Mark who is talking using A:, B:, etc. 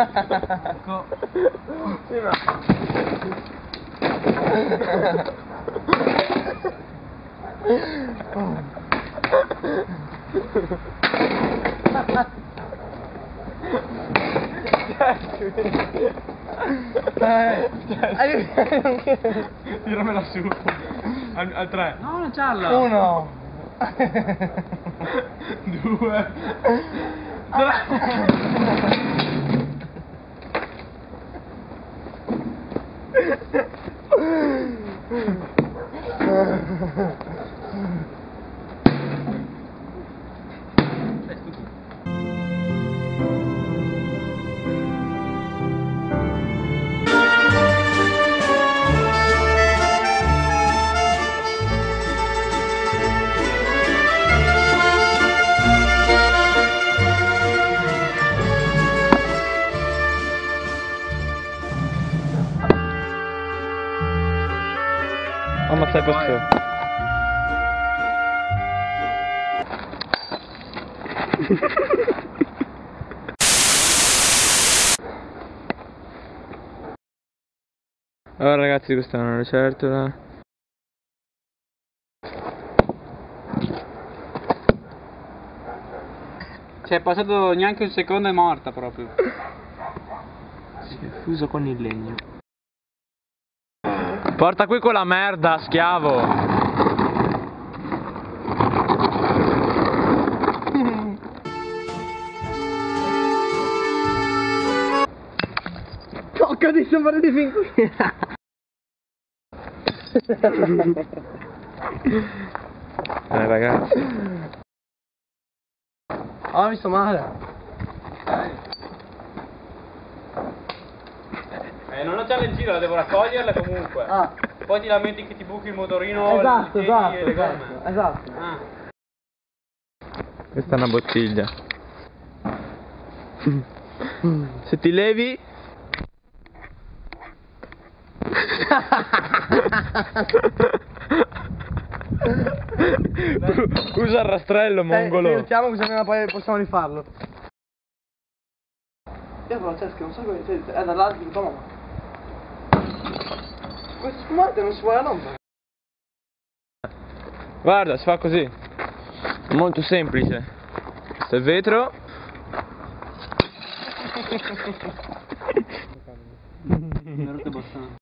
A: Ecco.
B: Sì, ma...
A: Tiramela su. Al, al 3.
C: No, non c'alla.
B: Ha
A: ha ha.
B: Ammazza il posto. Allora ragazzi questa è una lucertola
C: Cioè, è passato neanche un secondo e è morta proprio.
B: Si è fuso con il legno Porta qui quella merda schiavo
A: Tocca di sembrare di fin qui.
B: Eh ragazzi
A: Ah, mi sto male.
C: Eh, non c'è in giro, devo raccoglierla comunque.
A: Ah,
C: Poi ti lamenti che ti buchi il motorino,
A: esatto,
C: piedi
A: esatto,
C: e le gomme.
A: esatto, esatto.
C: Ah.
B: Questa è una bottiglia Se ti levi Usa il rastrello
A: Eh,
B: mongolo
A: divertiamo così almeno poi possiamo rifarlo. Io Francesco non so come è dall'altro in ma questo Marte non suona l'ombra.
B: Guarda, si fa così. Molto semplice. Questo è vetro.
C: Naruto Bossano.